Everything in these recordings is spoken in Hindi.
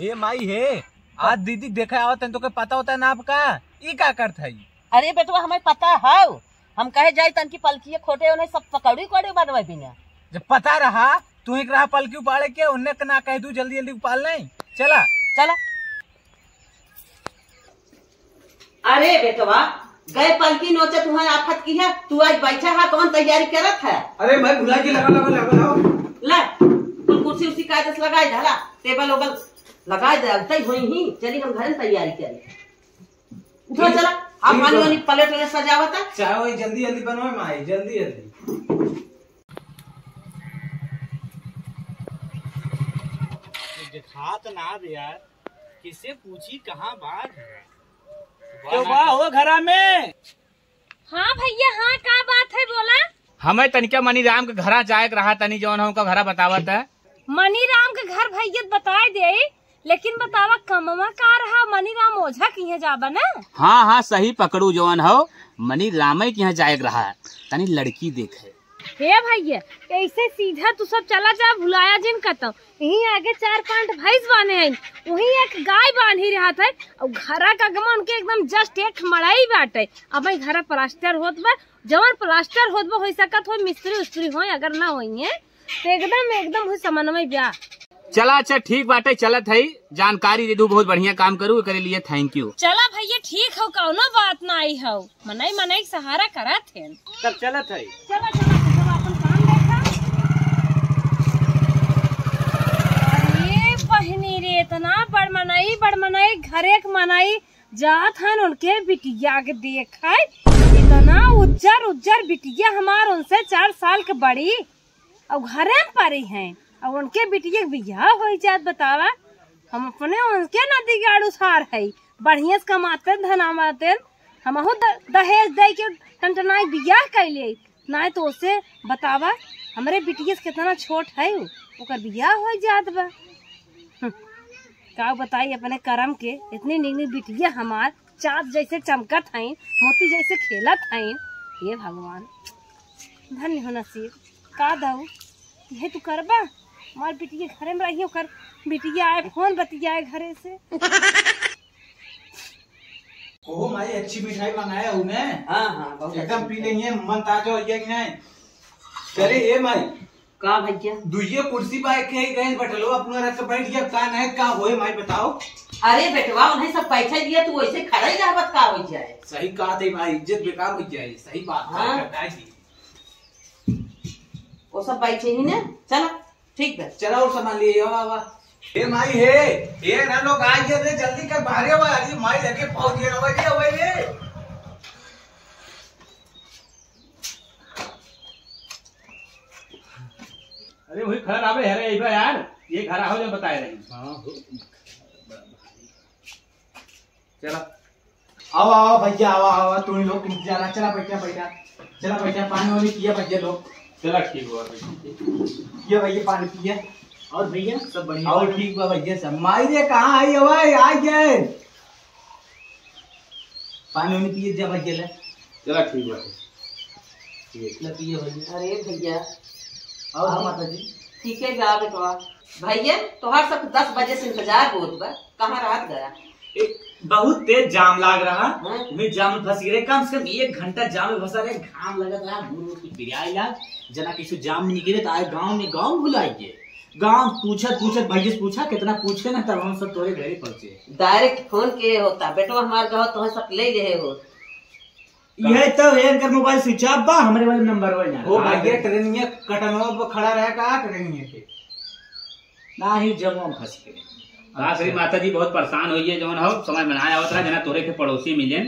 ए माई हे। आज दीदी देखा आवत तो के पता होता है ना आपका? ई का करत है अरे बेटवा हमें पता है हम कहे जाए तनकी पलकी खोटे उन्हें सब पकड़ी कोड़े बनवे बिना। जब पता रहा तू एक रहा पल क्यों पाड़े के उन्ने के ना कह दू जल्दी जल्दी उपाल नहीं चला। चला। अरे बेटवा गए पलकी नोचे तुम्हारे आफत की है? तू आज बैठा है कौन तैयारी करत है? अरे मैं भुला के लगा लगा लगा। ले कुर्सी उसी कायदे से लगाए धरा टेबल ओबल लगाए दे तई हुई ही। चली हम घर में तैयारी करी। उठो चला। आप पानी वाली प्लेट में सजावत है। चाहे वही जल्दी जल्दी बनवाए माई जल्दी जल्दी। दिखात ना दे यार किसे पूछी कहाँ बात तो वाह हो घरा में। हाँ भैया हाँ का बात है बोला। हमें तनिका मनी राम के घरा जाए रहा तनी जौन हमका घरा बतावत है। मनी राम के घर भैया बताए दे। लेकिन बतावा कमवा का रहा मनी राम ओझा किहे जाबा ना हाँ हाँ सही पकड़ू जौन हो। मनी रामे के यहाँ जाए के रहा तनी लड़की देखे हे। भैया ऐसे सीधा तू सब चला जा भुलाया जिन कतो। यही आगे चार पाँच भैंस बाने हैं वहीं एक गाय बांधी रहा था और घरा का गमन के एकदम जस्ट एक मड़ाई बाटे। अब घरा प्लास्टर होत बा जवन प्लास्टर होत बा हो सकत हो मिस्त्री उस्त्री हो अगर ना है? तो एकदम एकदम हो समन्वय ब्याह। चला अच्छा ठीक बाटे चलत है जानकारी दे दू बहुत बढ़िया काम करू करे लिए थैंक यू चला भैया ठीक हो कौनो बात ना आई हो। मनई मनई सहारा करा थे तब चलत है चला चला सब अपन काम देखा। अरे बहनी रे इतना बड़ मनई बड़ मनई घरे मनई। जात हन उनके बिटिया के देखा। इतना उज्जर उज्जर बिटिया हमार उनसे चार साल के बड़ी। और घरे में पड़ी हैं। और उनके बिटिया के बियाह हो जात बतावा। हम अपने उनके नदी के सार है बढ़िया से कमाते धनामाते हम दहेज दे के टनटनाई बियाह कैले ना तो उसे बतावा हमारे बिटिया कितना छोट है ओकर बियाह हो जात बा। हम्म, का बताई अपने करम के इतनी निगनी बिटिया हमार चाँद जैसे चमकत हैं मोती जैसे खेलत हैं हे भगवान। धन्य हो नसीब। का दऊ यह तू करबा। हमार बिटिया घरे में रही ओकर बिटिया आए फ़ोन बतियाए घरे से। ओ माई अच्छी मिठाई मंगाया हूँ मैं हाँ हाँ बहुत एकदम। पी लेंगे मन ताज़ा हो जाएगी करे ए माई का भैया? दुइये कुर्सी बा के गए बैठलो अपना रख के बैठ गया का नहीं का होए माई बताओ। अरे बेटवा उन्हें सब पैसा दिया तू वैसे खड़ा ही रहबत का हो जाए? सही कहा थे भाई इज़्ज़त बेकार हो जाए सही बात हाँ। करता है जी। वो सब बैठे ही ना? चलो। ठीक है चला और सामान लिए ए माई हे ए ना लोग आ गए जल्दी कर बाहर अरे माई लगे पहुँच गए ओए ये? अरे वही घर आवे है रे यार ये घर आओ जो बताए रहे चला। आओ आओ भैया आओ आओ तुम लोग जाना चला बैठा बैठा। चला बैठा पानी वानी पिया भैया लोग। चला ठीक हुआ पिया भैया पानी पिया और भैया? सब बढ़िया। और ठीक बा भैया सब। माई रे कहाँ आई हवाई? आ गए पानी वानी पिए जा भैया ले। चला ठीक हुआ। पिए भैया। अरे भैया। और हाँ। माता जी ठीक है गा बेटवा भैया तोहार सब दस बजे से इंतज़ार होत बा कहाँ रात गया? एक बहुत तेज जाम लाग रहा। हाँ? मैं जाम में फंस गए कम से कम एक घंटा जाम में फंसा रहे घाम लगत रहा में कुछ बिरियाई लाग जना किसी जाम में निकले तो आए गाँव में गाँव भुलाइए गाँव पूछत पूछत भैया से पूछा कितना पूछ के ना तब हम सब तोरे घरे पहुँचे। डायरेक्ट फ़ोन के होता बेटवा हमार कहो तो सब ले ले हो। यह तो इनका मोबाइल स्विच ऑफ़ बा हमारे वाले नंबर वर वो भैया ट्रेनिया कटनवा पर खड़ा रहा का ट्रेनिया के। ना ही जमो में फंस गए। हाँ श्री माता जी बहुत परेशान हुई है जौन हो समझ में ना आया होता जना तोरे के पड़ोसी मिले।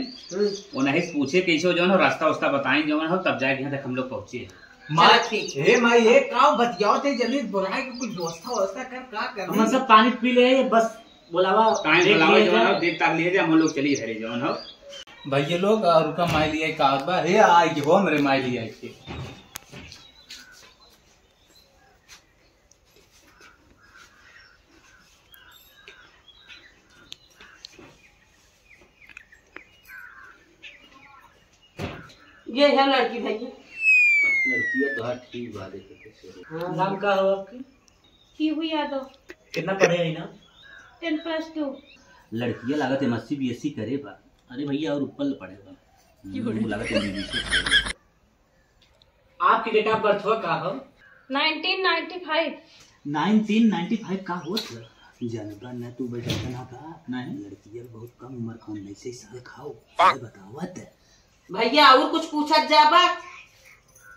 वो नहीं पूछे कैसे हो जौन हो रास्ता उसका बताएँ जौन हो तब जाके यहाँ तक हम लोग पहुँचे हे। माई हे। काव बतियाओ थे जल्दी बुलाए कि कुछ व्यवस्था व्यवस्था कर का कर हम सब पानी पी ले बस बुलावा टाइम बुलावा जौन हो देख ताक लिए हम लोग चली घरे जौन हो भैया लोग और का माई लिया का बा हे आई हो मेरे माई लिया ये है लड़की भैया। लड़कियाँ तो ठीक बात है हाँ नाम का हो आपकी? की हुई यादव। कितना पढ़े है ना टेन प्लस टू लड़कियाँ लागत M S C B S C करे बा। अरे भैया और ऊपर पड़ेगा हम्म, लागत MBBS आपके डेट ऑफ़ बर्थ हो का हो? Nineteen ninety five. 1995 का हो था जनता न तू बेटा ना का। नहीं लड़कियाँ बहुत कम उम्र का उन्नीस से साल खाओ। भैया और कुछ पूछत जाबा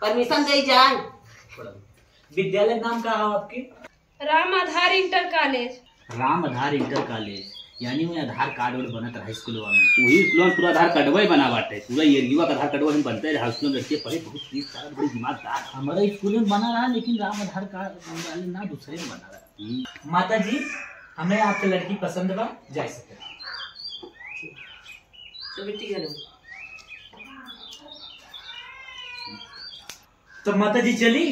परमिशन दे जाए। विद्यालय नाम का हो आपके? Ram Aadhar inter college. Ram Aadhar inter college यानी में आधार कार्ड और बनत रहा स्कूलवा में वही स्कूल में पूरा आधार कार्डवा ही बना बाटे पूरा एरिया का आधार कार्डवा हम बनते रहे स्कूल में लड़कियाँ पढ़े बहुत तीस साल बड़ी दिमागदार हमारा स्कूल में बना रहा लेकिन राम आधार कार्ड वाले ना दूसरे में बना रहा। हम्म, माता जी हमें आपके लड़की पसंद बा जा सके तो बेटी तो माता जी। चली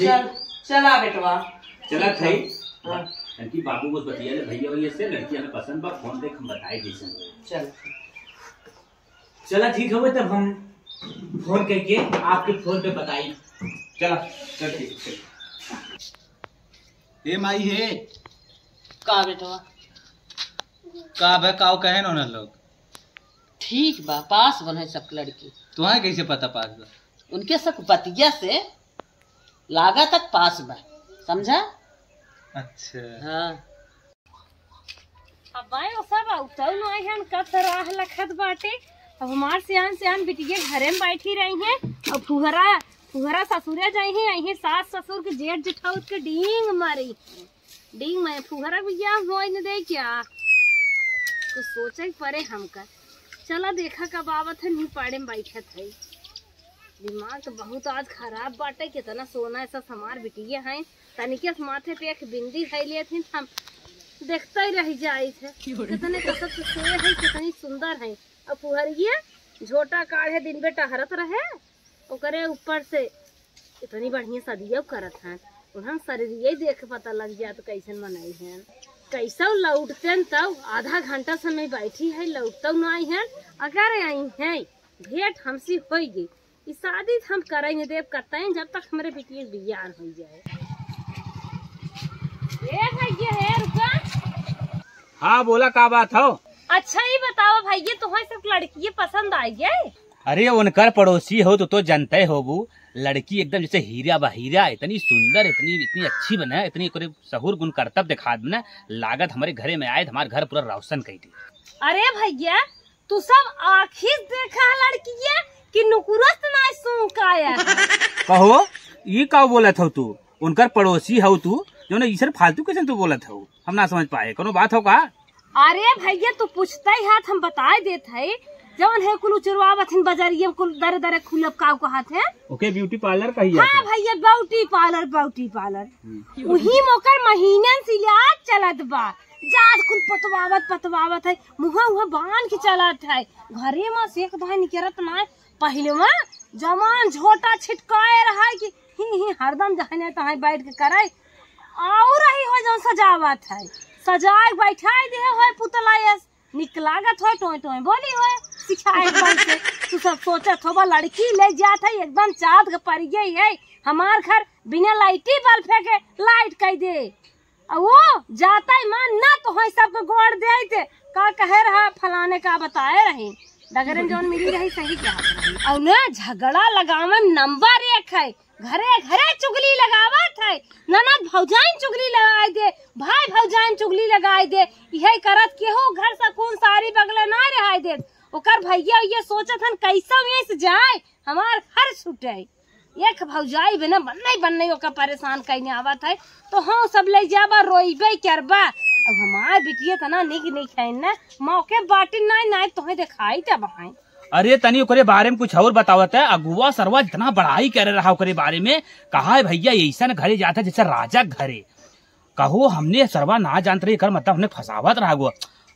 चल चला बेटवा। चला थई हाँ। लड़की बाबू को बतिया ले भैया भैया से लड़की हमें पसंद बा फ़ोन देख हम बताए जैसे। चल। चला ठीक है तब हम फ़ोन करके आपके फ़ोन पे बताई। चला चल ठीक चल ए माई हे। का बेटवा? का बे काव कहे ना लोग? ठीक बा पास बने सब लड़की। तुम्हारे कैसे पता पास बा? उनके सब बतिया से लागा तक पास बा। समझा? अच्छा। हाँ। अब भाई वो सब उतल नहीं हन कब राह लखत बाटे। अब हमार सियान सियान बिटिया घरे में बैठी रही हैं। और फुहरा फुहरा ससुरे जाई हैं यही सास ससुर के जेठ जेठाउत के डींग मारी। डींग में फुहरा भैया हो न दे क्या? कुछ सोचे ही परे हमका। चला देखा कब आवत है नहीं पाड़े में बैठत है। दिमाग तो बहुत आज खराब बाटे कितना सोना ऐसा समार बिटिया हैं। तनिके माथे पे एक बिंदी है लिए थी हम देखते ही रह जाए थे कितने कसक से हैं कितनी सुंदर है। अब फुहरिया झोटा काढ़े दिन में टहरत रहे ओकरे ऊपर से इतनी बढ़िया सदिया करत हैं। उन्हन शरीर देख पता लग गया तो कैसे मनाई हैं। कैसे लौटते तब आधा घंटा समय बैठी है लौटते नहीं है अगर आई है भेंट हमसे हो गई ई शादी तो हम करेंगे देव करते हैं जब तक हमारे बेटी बियान हो जाए। है रुका। हाँ बोला का बात हो? अच्छा ही बताओ भैया तुम्हें सिर्फ़ लड़की पसंद आई गए अरे उनकर पड़ोसी हो तो तो जानते हो वो लड़की एकदम जैसे हीरा बा हीरा इतनी सुंदर इतनी इतनी अच्छी बना इतनी सहूर गुण करतब दिखा ना लागत हमारे घरे में आए तो हमारे घर पूरा रोशन कर दी। अरे भैया तू सब आखिर देखा लड़की है कि नुकुरत ना सुनकाया कहो ये का बोलत हो तू? उनकर पड़ोसी हो तू जो ना ईसर फालतू कैसे तू बोलत हो? हम ना समझ पाए कोनो बात हो का? अरे भैया तू पूछता ही हाथ हम बता देत है। जवन है कुल चुरवावत हिन बाजारिये में कुल दरे दरे खुलब काव को हाथ है। ओके ब्यूटी पार्लर कही हाँ भैया ब्यूटी पार्लर ब्यूटी पार्लर। वही मोकर महीने से इलाज चलत बा। जात कुल पतवावत पतवावत है मुहा मुहा बाँध के चलत है। घरे में से एक भाई निकरत ना पहले में जवान झोटा छिटकाए रहा कि ही ही, हरदम जहने तहाँ बैठ के करे और रही हो जो सजावत है। सजाए बैठाए दे हो पुतला यस। निकलागत हो टोय टोय बोली हो। सिखाए बन से। तू सब सोचत हो लड़की ले जात है, एकदम चाँद के पर गई है। हमार घर बिना लाइटी बल्ब फेंके लाइट कह दे। वो जाता ही मान ना तो है सबके गोड़ दे का कहे रहा, फलाने का बताए रही। डगरन जौन मिली रही सही क्या और ना झगड़ा लगावन नंबर एक है। घरे घरे चुगली लगावत है। ननद भौजाइन चुगली लगाए दे, भाई भौजाइन चुगली लगाए दे। यही करत के हो घर से कौन सारी बगले ना रहा दे ओकर भैया ये सोचत हन, कैसा में जाए? हमार घर छूटे। एक भौजाई बिना बनने बनने ओकर परेशान कईने आवत है तो हाँ सब ले जाबा रोइबे करबा अब हमार बिटिया तना निक निक है ना। मौके बाटी नहीं नहीं तोहे दिखाई तब हाई अरे, तनी ओकरे बारे में कुछ और बतावत है। अगुआ सरवा इतना बड़ाई कर रहा ओकरे बारे में। कहा है, भैया, ऐसा घरे जाता जैसे राजा घरे। कहो, हमने सरवा ना जानते रहे कर मतलब हमने फसावत रहा गो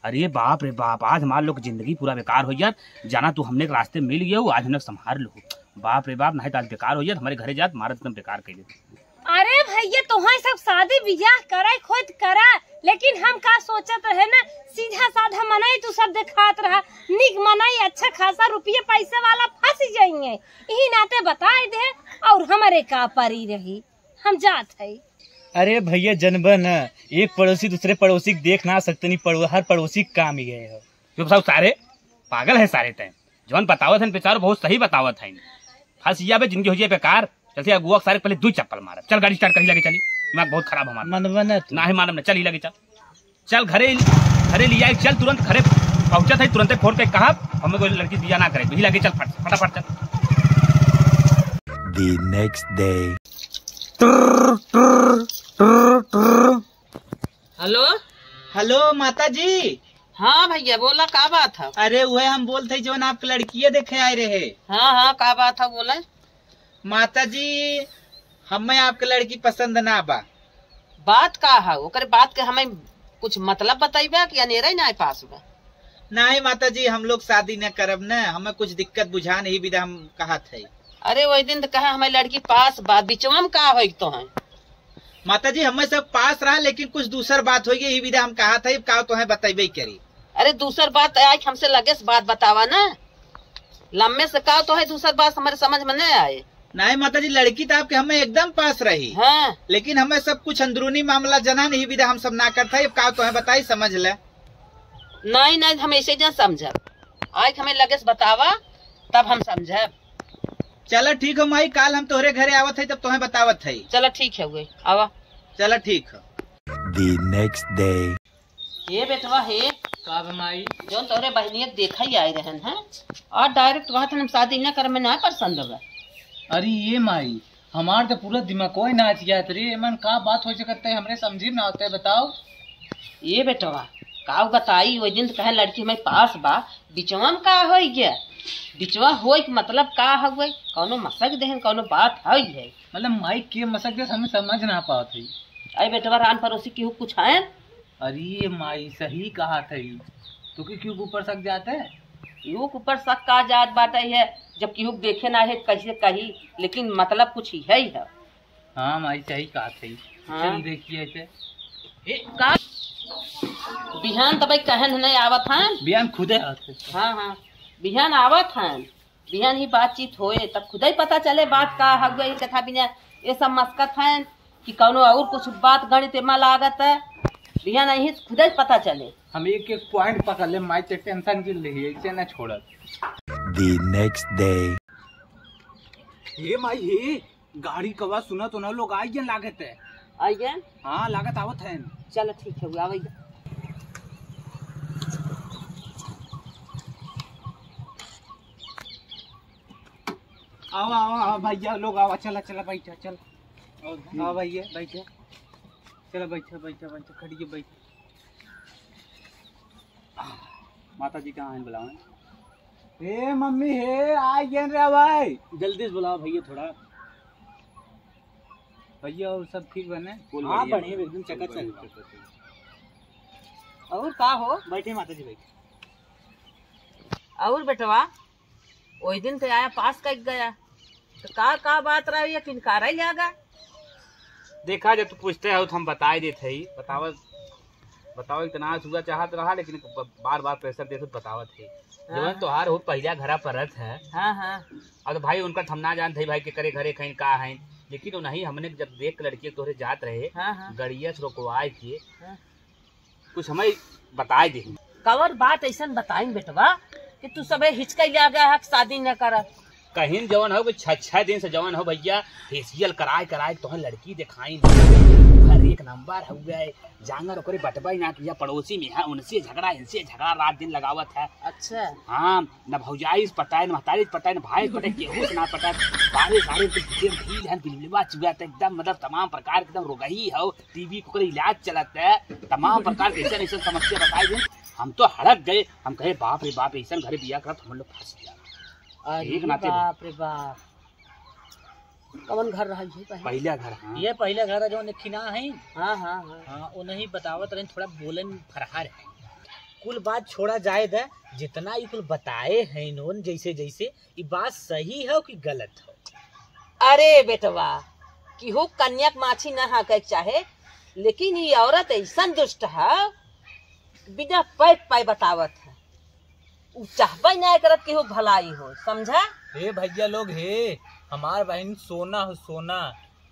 अरे, बाप रे बाप, आज हमारे लोग ज़िंदगी पूरा बेकार हो जात। जाना तू हमने के रास्ते मिल गया, आज हमने संभाल लो। बाप रे बाप नहीं तो बेकार हो जात हमारे घरे जात मारत एकदम बेकार कर दे अरे भैया तुम्हारे सब शादी ब्याह करे खुद करा। लेकिन हम का सोचत रहे ना सीधा साधा मनाई तू सब दिखात रहा। निक मनाई अच्छा खासा रुपये पैसे वाला फंस जाएँगे। यही नाते बताए दे और हमारे का परी रही। हम जात है। अरे भैया जनबा न एक पड़ोसी दूसरे पड़ोसी देख ना सकते नहीं पड़ो हर पड़ोसी काम ही गए हो। चुप सब सारे पागल है सारे तय जौन बतावत है बेचारो बहुत सही बतावत है। फंसिया बे ज़िंदगी हो जाए बेकार। चलते अगुआ सारे पहले दू चप्पल मार। चल गाड़ी स्टार्ट करी लगे चली। दिमाग बहुत खराब हमारा। मनबा न ना ही मालूम ना चल ही लगे चल। चल घरे घरे लिया चल तुरंत घरे पहुँचा था तुरंत फ़ोन पे कहा हमें कोई लड़की दिया ना करे। लगे चल फट फटाफट चल। The next day. Hello hello माता जी हाँ भैया बोला का बात है? अरे वह हम बोलते जो ना आपके लड़किए देखे आए रहे। हाँ हाँ का बात है बोले। माता जी हमें आपके लड़की पसंद ना बा। बात का है ओकर बात के हमें कुछ मतलब बताइबा कि अनेरा ही ना पास में? नहीं माता जी हम लोग शादी न करब न हमें कुछ दिक्कत बुझा नहीं विदा हम कहा थे अरे वही दिन तो कहा हमारी लड़की पास बात बिचवा में का हो तो है? माता जी हमें सब पास रहा लेकिन कुछ दूसर बात हो गई विदा हम कहा था का तो है बतेबे करी। अरे दूसर बात आज हमसे लगे से बात बतावा ना। लम्बे से का तो है दूसर बात हमारे समझ में नहीं आए। नहीं माता जी लड़की तो आपके हमें एकदम पास रही। हाँ। लेकिन हमें सब कुछ अंदरूनी मामला जना नहीं विदा हम सब ना करता है का तो है बताई समझ ले। नहीं नहीं हम ऐसे ना समझ आज हमें लगे से बतावा तब हम समझब। चलो ठीक हो माई काल हम तोहरे घरे आवत है तब तुम्हें बतावत है। चलो ठीक है आवा। चलो ठीक है। The next day. ये बेटवा है का माई जो तोरे बहनिया देखा ही आए रहन हैं? और डायरेक्ट वहाँ हम शादी न कर में ना पसंद बा अरे ये माई हमार तो पूरा दिमाग कोई नाच गया रे। एमन का बात हो सकता है हमरे समझी में ना होते बताओ। ये बेटवा का बताई वो दिन तो कहे लड़की हमारे पास बा बिचवा में का हो गया? बिचवा हो के मतलब का हुए कौनो मसक देहन कौनो बात है है? मतलब माई के मसक जैसे हमें समझ ना पात है। अरे बेटवा रान पड़ोसी केहू कुछ है? अरे माई सही कहा था तो कि क्यों ऊपर सक जाते है? के ऊपर शक का जात बात है जब केहू के देखे ना है कैसे कही लेकिन मतलब कुछ ही है ही माई सही कहा था हाँ। चल देखिए ए, का? बिहान तब कहन नहीं आवत हैं? बियान खुदे आते हाँ हाँ। बिहान आवत हैं? बिहान ही बातचीत होए तब खुद ही पता चले बात का हक गई कथा बिना। ये सब मस्कत हैं कि कौनो और कुछ बात गणित में लागत है? बिहान यही खुद पता चले। हम एक एक पॉइंट पकड़ ले माई ते टेंशन के लिए ऐसे ना छोड़त। The next day. हे माई हे गाड़ी कवा सुना तो ना लोग आई जन लागत है। आइए हाँ लागत आवत है। चलो ठीक है आवे आओ आओ आओ भैया लोग आओ चला चला बैठा चल। आओ भैया बैठा। चलो बैठा बैठा बैठा खड़िए बैठा माता जी कहाँ हैं बुलाओ हे। मम्मी हे आई गए रे भाई। जल्दी से बुलाओ भैया थोड़ा। भैया और सब ठीक बने? हाँ बढ़िया। एकदम चकाचक और का हो? बैठे माता जी बैठे और बेटवा वही दिन तो आया पास कर गया? तो का का बात रही है किनकारा ही आगा? देखा जब तू पूछते हो तो हम बताए देते ही बताओ बताओ इतना हुआ चाहत रहा लेकिन बार बार प्रेशर देते तो बतावत है। जवन तोहार हो पहला घरा परत है। हाँ हाँ। और भाई उनका हम ना जानते भाई के करे घरे कहीं का है। लेकिन वो नहीं हमने जब देख लड़की तोहरे जात रहे हाँ हाँ। गड़िया रोकवाए के हाँ। कुछ हमें बताए दे कवर बात ऐसा बताई बेटवा कि तू सबे हिचकै ले गया है शादी न कर कहीं जवन हो छह छह दिन से जवन हो भैया फेसियल कराए कराए तो लड़की दिखाई हर एक नंबर हो गए। जांगर ओकरे बटबाई ना किया पड़ोसी में है उनसे झगड़ा इनसे झगड़ा रात दिन लगावत है। अच्छा। हाँ न भौजाई पटाए न महतारी पटाए न भाई पटाए केहू ना पटाए। सारे सारे तो ढील ढील है बिलबिलवा चुआ था एकदम मतलब तमाम प्रकार के एकदम रोगही हो। टीबी को इलाज चलत है तमाम प्रकार के ऐसा ऐसा समस्या बताए दे हम तो हड़क गए। हम कहे बाप रे बाप ऐसा घरे बिया करत हम लोग फंस गया। बाप रे बाप। कवन घर रहा है? पहले घर हाँ। ये पहले घर जो खिना है। हाँ हाँ हाँ। हाँ वो नहीं बतावत रहे थोड़ा बोलन फरहार है। कुल बात छोड़ा जाए दे जितना ये कुल बताए हैं इन्होंने जैसे जैसे ये बात सही है कि गलत है? अरे बेटवा कि हो कन्याक माछी न हाके चाहे लेकिन ये औरत ऐसा दुष्ट है बिना पैक पाए बतावत है। चाहबे नहीं करत कि हो भलाई हो समझा? हे भैया लोग हे हमार बहन सोना हो सोना।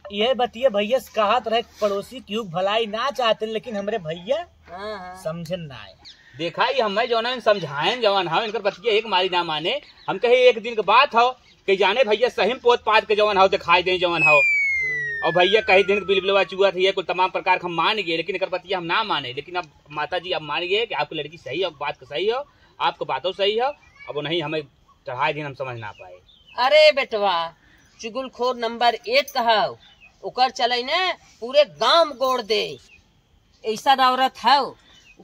ये बतिए भैया से कहत रहे पड़ोसी क्यों भलाई ना चाहते लेकिन हमरे भैया हाँ, हाँ। समझन ना आए। देखा ही हमें जौन है समझाएँ जवान हो इनकर बतिया एक मारी ना माने। हम कहे एक दिन के बात हो कि जाने भैया सही पोत पात के जवान हो दिखाई दे जवान हो। और भैया कई दिन बिल बिलवा चुआ थी कुल तमाम प्रकार का हम मान गए लेकिन एकर बतिया हम ना माने। लेकिन अब माता जी अब मान गए कि आपकी लड़की सही हो बात सही हो। आपको बातों सही है अब नहीं हमें चढ़ाए दिन हम समझ ना पाए। अरे बेटवा चुगलखोर नंबर एक कहो ओकर चले ने पूरे गाँव गोड़ दे। ऐसा औरत है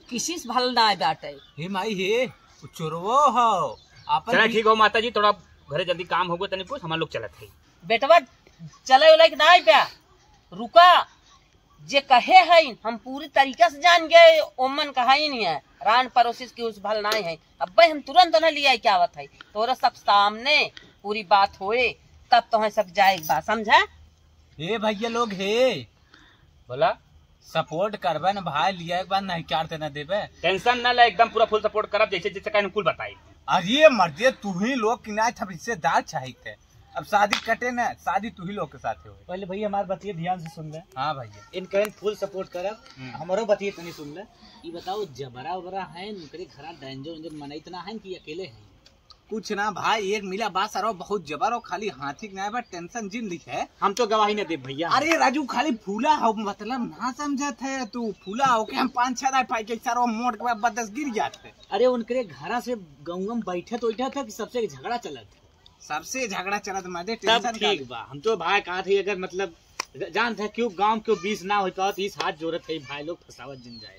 किसी से भल ना बाटे। हे माई हे उ चोरवो हो। आपन चला ठीक हो माता जी थोड़ा घरे जल्दी काम होगा तनी कुछ हमारे लोग चलत है। बेटवा चले उले ना प्या। रुका जे कहे है हम पूरी तरीके से जान गए ओमन कहा ही नहीं है। रान पड़ोसिस की उस भल नहीं है। अब भाई हम तुरंत न लिया क्या बात है? तोरा सब सामने पूरी बात होए तब तो है सब जाए बात समझा? हे भैया लोग हे। बोला सपोर्ट करबे न भाई लिया एक बार नहीं चारते न देबे? टेंशन ना ले एकदम पूरा फुल सपोर्ट करब जैसे जैसे कहीं कुल बताई। अरे मर्दे तू ही लोग किनाए था रिश्तेदार चाहिए थे अब शादी कटे न शादी तू ही लोग के साथ हो पहले भैया हमारे बतिए ध्यान से सुन ले। हाँ भैया। इनका फुल सपोर्ट करब। हमारो बतिए तनी सुन ले। बताओ जबरा उबरा है उनके घरा डेंजर उंजर मनाई इतना है कि अकेले हैं? कुछ ना भाई एक मिला बात सरो बहुत जबर हो खाली हाथी ना बा टेंशन जिन लिखे हम तो गवाही न दे भैया। अरे राजू खाली फूला हो मतलब ना समझत है तू। फूला हो के हम पाँच छह राय पाई के सारो मोट के बाद बदस गिर जाते अरे उनके घरा से गाँव में बैठे तो बैठा था कि सबसे झगड़ा चलत सबसे झगड़ा चलत मज़े तब टेंशन ठीक बा। हम तो भाई कहा थे अगर मतलब जानते हैं क्यों गाँव क्यों बीस ना होता तो इस हाथ जोड़त है भाई लोग फसावत जिन जाए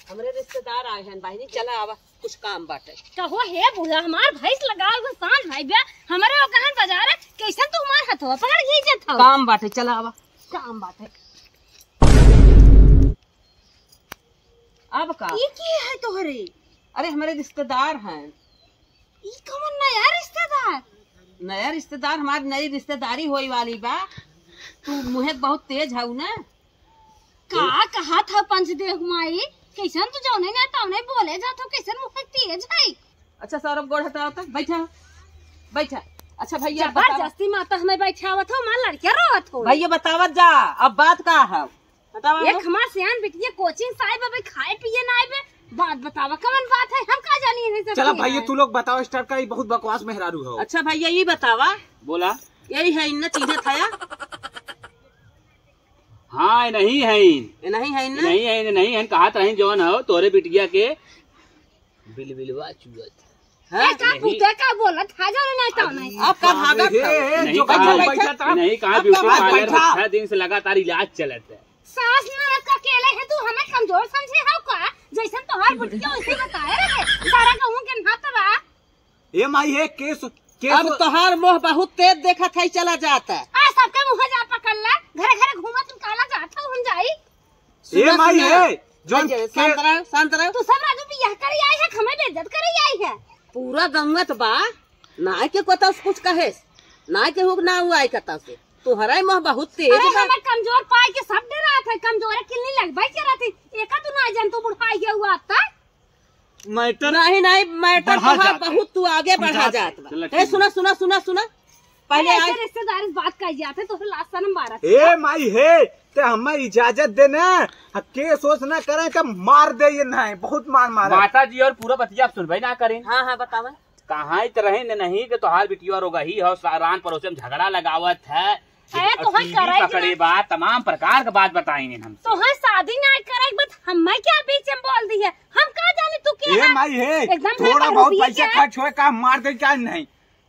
हमरे रिश्तेदार आए हैं बहनी चला आवा कुछ काम बाटे। कहो हे बुढ़ा हमार भैंस लगा हुआ साँझ भाई बे हमारे वो कहन बाज़ार है कैसन तू हमार हथवा पकड़ खींचत हो। काम बाटे चला आवा। काम है अब का? ये की है तोहरे? अरे हमारे रिश्तेदार हैं। ई कौन नया रिश्तेदार? नया रिश्तेदार हमारी नई रिश्तेदारी होई वाली बा। तू मुहे बहुत तेज हऊ ना। का कहा था पंचदेव माई? कैसन तू जौने ना तौने बोले जा तो कैसन मुँह तेज है अच्छा सौरभ गोड़ हटा होता बैठा। बैठा। अच्छा भैया ज़बरदस्ती माता हमें बैठावत हो माँ लड़किया रोवत हो। भैया बतावत जा। अब बात का है। बतावा एक हमार सियान बिटिया कोचिंग से आए बे खाए पिए ना आए बात बतावा कौन बात है? हम कहा जानी है सब चला भैया तू लोग बताओ स्टार्ट का ये बहुत बकवास मेहरारू हो। अच्छा भैया ये बतावा। बोला? यही है इन्न चीज़ें थाया हाँ नहीं है इन। नहीं है इन्न? नहीं है इन, नहीं है कहा रही जौन हो? तोरे बिटिया के बिल? बिलवा चुअत था। हे, नहीं जो कहा था। दिन से लगातार इलाज चलत है। सास न अकेले है तू हमें कमज़ोर समझे हो का जैसन तोहार बुटिया वैसे बताए रहे? सारा कहूँ के नात बा। ये माई है केस केस अब तोहार मोह बहुत तेज देखा था चला जाता है। आ सबके मुँह जा पकड़ ला। घरे घरे घूमत काला जाता हम जाई। ये माई है जो शांत रहो शांत रहो तू सब राजू बियाह करी आई है हमें बेइज्जत करी आई है। पूरा गंगत बा। ना के कोता कुछ कहे ना के हुक ना हुआ कता से तुहरा मोह बहुत तेज अरे बा हमें कमज़ोर पाए के सब डरा थे कमज़ोर किल्ली लगवाई के रहती। एका तू ना जान तू बुढ़ाई के हुआ था? मैटर नहीं नहीं मैटर है। बहुत तू आगे बढ़ा जात। बा ए सुना सुना सुना सुना। पहले आए। रिश्तेदार इस बात कही जाते तो फिर लास्ट सनम बारह ए माई है ते हमें इजाज़त देना केस सोच ना करे तो मार दे ये नहीं बहुत मार मारा। माता जी और पूरा बतिया आप सुनवाई ना करें। हाँ हाँ बतावे कहाँ तो रहे नहीं कि तोहार बिटिया रोगा ही हो सारान पड़ोस में झगड़ा लगावत है। अरे तो हाँ पकड़े बात तमाम प्रकार की बात बताई ने हमसे तो हाँ शादी ना करे बट हमें क्या बीच में बोल दी है? हम कहा जाने तू क्या है? माई है थोड़ा बहुत पैसा? खर्च होए का मार दे क्या नहीं?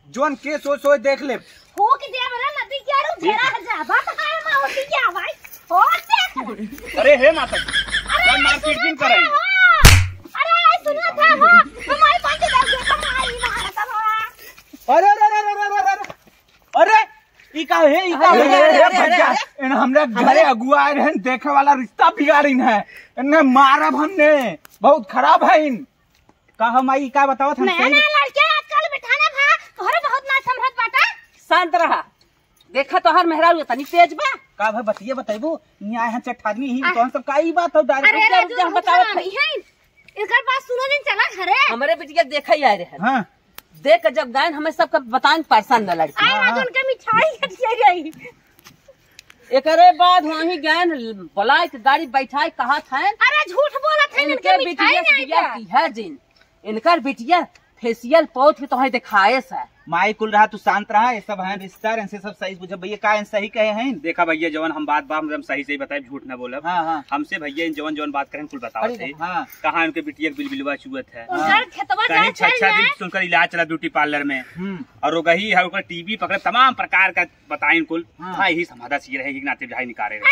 जोन केस सोच सोच देख ले। हो कि दे मेरा नदी क्या रू जरा जा बात हाय माँ होती क्या भाई? हो दे अरे हे माता जी कौन मार्केटिंग कर अरे अरे सुना था हो। हमारे पास दे दे तुम्हारी मार था अरे अरे अरे अरे अरे अरे अरे ई का है। ई का अरे, रे भैया इन हमरे घरे अगुआ रहन देखे वाला रिश्ता बिगाड़िन है। इन्हें मारब हमने। बहुत खराब है इन। का हम आई का बताओ हम नया नया लड़कियाँ आजकल बिठाना भा। तोहरे बहुत ना समझत बाटा। शांत रहा। देखा तोहार मेहरारू तनी तेज बा। का भाई बतिए बताइबू यहाँ यहाँ चट आदमी ही तो हम सब का ई बात हो अरे डायरेक्ट बतावत बतावत है। इसका बात सुनो दिन चला घरे हमारे बिटिया देखा ही आए रहे हाँ। देख के जब गए हमें सबके बताए पसंद न लड़की। एकरे बाद वही गए बुलाए गाड़ी बैठाए कहा था? अरे झूठ बोला था इनके बिटिया है जिन। इनकर बिटिया फेसियल पौध भी तुम्हें दिखाए से। माई कुल रहा तू शांत रहा ये सब है रिश्तेदार इनसे सब सही पूछे भैया का इन सही कहे हैं? देखा भैया जवन हम बात बात हम सही सही बताए झूठ न बोलब। हाँ हाँ। हमसे भैया इन जवन जवन बात करें कुल बताओ हाँ। कहाँ उनके बिटिया के बिलबिलवा चुअत है? उनकर कहीं छह छह दिन चाहिए से उनका इलाज चला ब्यूटी पार्लर में। हम्म। और वो गही है ऊपर टीवी पकड़े तमाम प्रकार का बताए कुल। हाँ। हाँ यही समाधा सी रहे नाते भाई निकाले। तू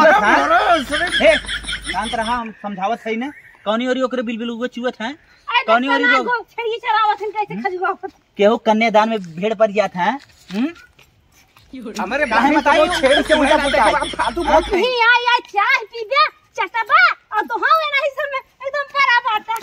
है? है हे शांत रहा हम समझावत है ना? कौनी ओरी ओकरे बिलबिल उगे चुवत है? कौनी ओरी लोग? छड़ी चरावत है कैसे खजुआवत केहू कन्यादान में भेड़ पर जात है? हमारे बाहर बताइए छेड़ से उल्टा पुल्टा फालतू बात नहीं आ या चाय पीबे चटबा और तो हाँ नहीं में एकदम बराबर बाटा